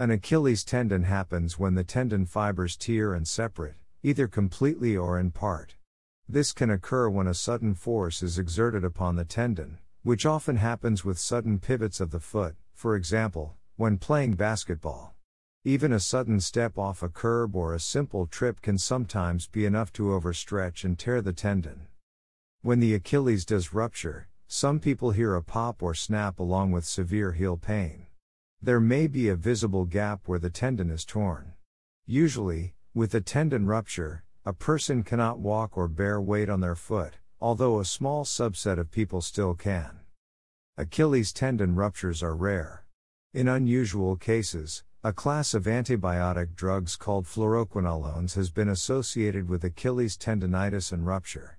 An Achilles tendon happens when the tendon fibers tear and separate, either completely or in part. This can occur when a sudden force is exerted upon the tendon, which often happens with sudden pivots of the foot, for example, when playing basketball. Even a sudden step off a curb or a simple trip can sometimes be enough to overstretch and tear the tendon. When the Achilles does rupture, some people hear a pop or snap along with severe heel pain. There may be a visible gap where the tendon is torn. Usually, with a tendon rupture, a person cannot walk or bear weight on their foot, although a small subset of people still can. Achilles tendon ruptures are rare. In unusual cases, a class of antibiotic drugs called fluoroquinolones has been associated with Achilles tendonitis and rupture.